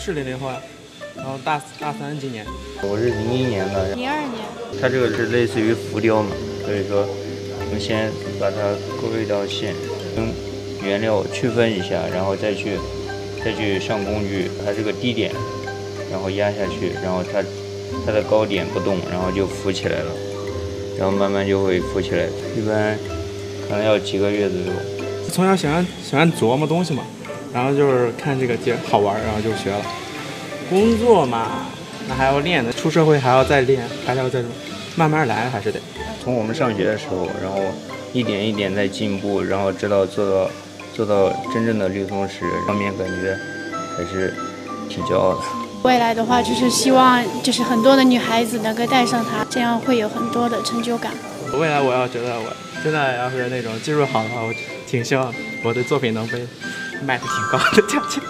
是零零后呀，然后大大三今年。我是零一年的，零二年。它这个是类似于浮雕嘛，所以说我们先把它勾一道线，跟原料区分一下，然后再去再去上工具，它这个低点，然后压下去，然后它它的高点不动，然后就浮起来了，然后慢慢就会浮起来，一般可能要几个月左右。从小喜欢喜欢琢磨东西嘛，然后就是看这个节好玩，然后就学了。工作嘛，那还要练的，出社会还要再练，还要再慢慢来，还是得。从我们上学的时候，然后一点一点在进步，然后直到做到做到真正的绿松石，方面感觉还是挺骄傲的。未来的话，就是希望就是很多的女孩子能够带上它，这样会有很多的成就感。未来我要觉得我真的要是那种技术好的话，我挺希望我的作品能被卖的挺高的价钱。